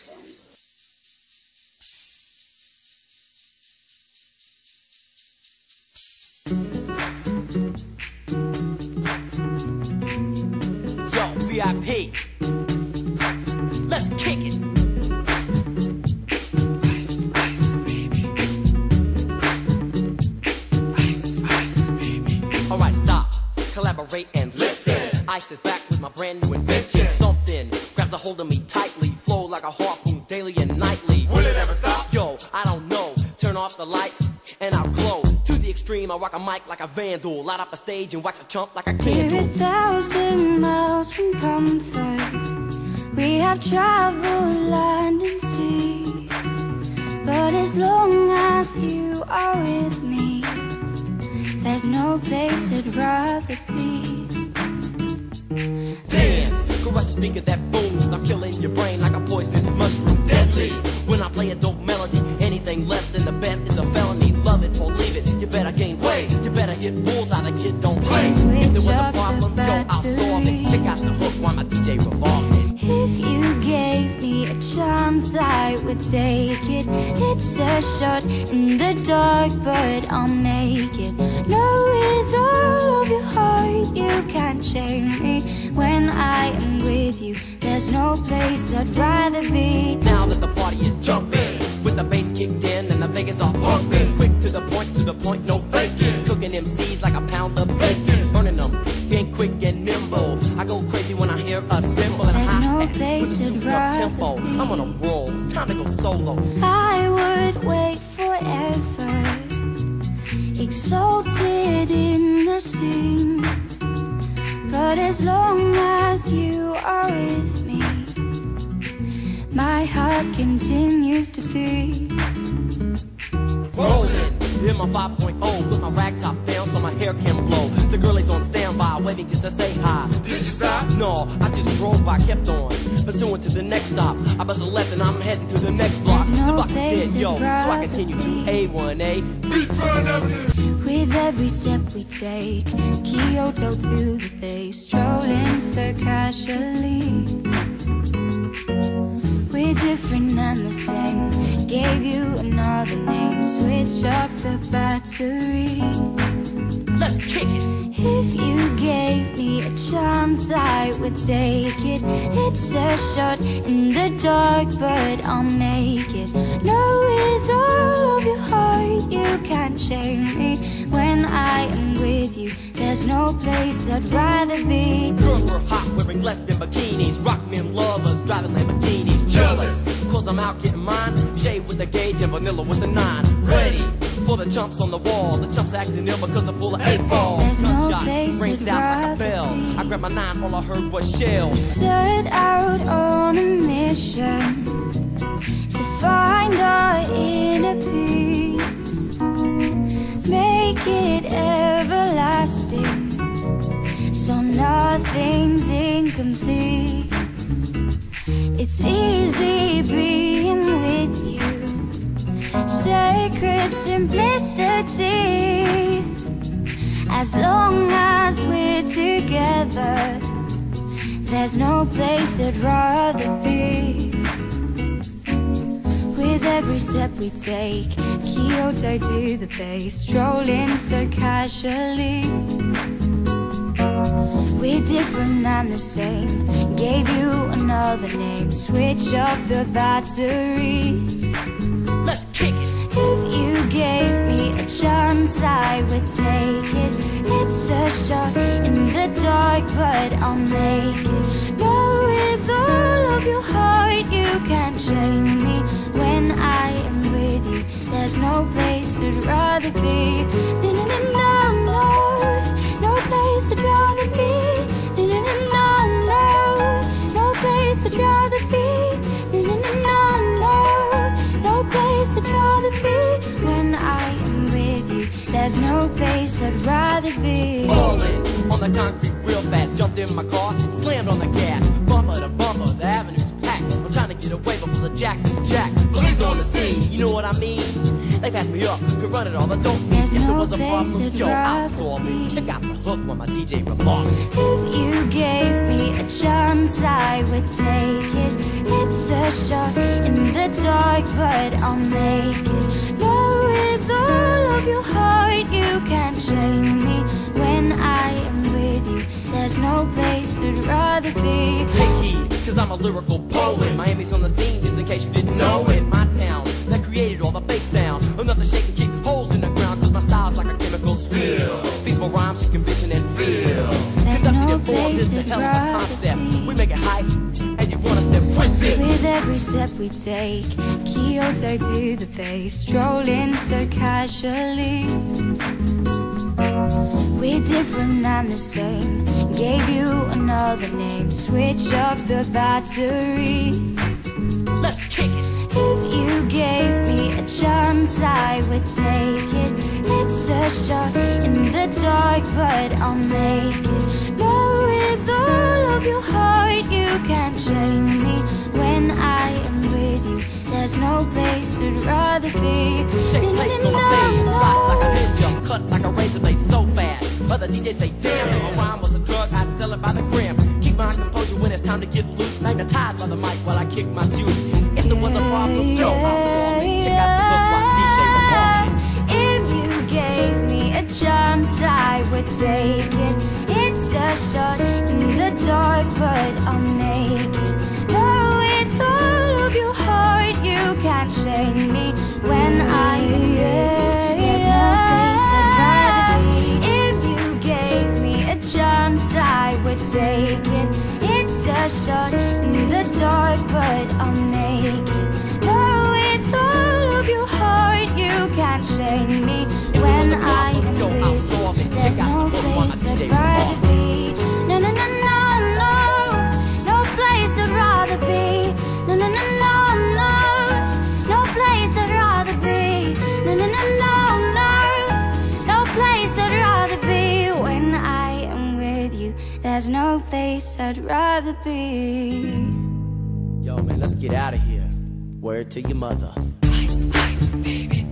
awesome. Yo, VIP. Let's kick it. Ice, ice, baby. Ice, ice, baby. Alright, stop. Collaborate and listen. Ice is back with my brand new invention. Something grabs a hold of me tightly. Flow like a harpoon daily and nightly. Will it ever stop? Yo, I don't know. Turn off the lights and I'll glow. To the extreme, I rock a mic like a vandal. Light up a stage and wax a chump like a We're a thousand miles from comfort. We have traveled land and sea. But as long as you are with me, there's no place I'd rather be. Crush the speaker that booms. I'm killing your brain like a poisonous mushroom. Deadly. When I play a dope melody, anything less than the best is a felony. Love it or leave it. You better gain weight. You better hit bulls out. A kid don't play. If there was a problem, yo, I'll solve it. Check out the hook while my DJ revolves it. If you gave me a chance, I would take it. It's a shot in the dark, but I'll make it. Know with all of your heart, you can't change me. When I am with you, there's no place I'd rather be. Now that the party is jumping, with the bass kicked in and the Vegas are pumping. Quick to the point, to the point, no faking. Cooking MCs like a pound of bacon. Burning them, being quick and nimble. I go crazy when I hear a cymbal and a There's no hi-hat with a place I'd rather tempo. be. I'm on a roll, it's time to go solo. I would wait forever, exalted in the scene. But as long as you are with me, my heart continues to beat. Rolling in my 5.0 with my rag top down so my hair can blow. The girl is on standby, waiting just to say hi. Did you stop? No, I just drove by, kept on. Pursuing to the next stop. I bust a left and I'm heading to the next block. No the block is dead, yo. So I continue to. A1A. With every step we take, Kyoto to the bay, strolling so casually. Different and the same. Gave you another name, switch up the battery. Let's kick it. If you gave me a chance, I would take it. It's a shot in the dark, but I'll make it. Know with all of your heart, you can't change me. When I am with you, there's no place I'd rather be. Girls were hot, wearing less than bikinis. Rockman lovers, driving Lamborghinis. Jealous, cause I'm out getting mine. Shay with the gauge and vanilla with the nine. Ready for the chumps on the wall. The chumps acting ill because I'm full of eight no Gunshots, place rings out like a bell. be. I grabbed my nine, all I heard was shells. Set out on a mission to find our It's easy being with you, sacred simplicity. As long as we're together. There's no place I'd rather be. With every step we take, Kyoto to the bay, strolling so casually. We're different and the same. Gave you another name, switch up the batteries. Let's kick it. If you gave me a chance, I would take it. It's a shot in the dark, but I'll make it. Know with all of your heart, rather be. No, no, no place I'd rather be. When I am with you, there's no place I'd rather be. Falling on the concrete real fast. Jumped in my car, slammed on the gas. Bumper to bumper, the avenue's packed. I'm trying to get away before the jack is jacked. Police on the scene, you know what I mean? They me up, could run it all. I don't There's if there no was a problem, yo, I'll rather solve Check out the hook when my DJ revolves. If you gave me a chance, I would take it. It's a shot in the dark, but I'll make it. Know with all of your heart, you can't shame me. When I am with you, there's no place I'd rather be. Take heed, cause I'm a lyrical poet. Miami's on the scene, just in case you didn't informed the hell of a concept. We make it hype, and you want us to print this. With every step we take, Kyoto to the face, strolling so casually. We're different and the same. Gave you another name, switch up the battery. Let's kick it. If you gave me a chance, I would take it. It's a shot in the dark, but I'll make it. Rather. Shake plates on my face, slice like a ninja, cut like a razor blade so fast. DJs say, damn, if a rhyme was a drug, I'd sell it by the gram. Keep my composure when it's time to get loose, magnetized by the mic while I kick my juice. If there was a problem, yo, I'll solve it. Check out the while DJ revolves. If you gave me a chance, I would take it. It's a shot in the dark, but I'll make it. Know with all of your heart, you can't shame me there's no place I'd rather be. Yo, man, let's get out of here. Word to your mother. Ice, ice, baby,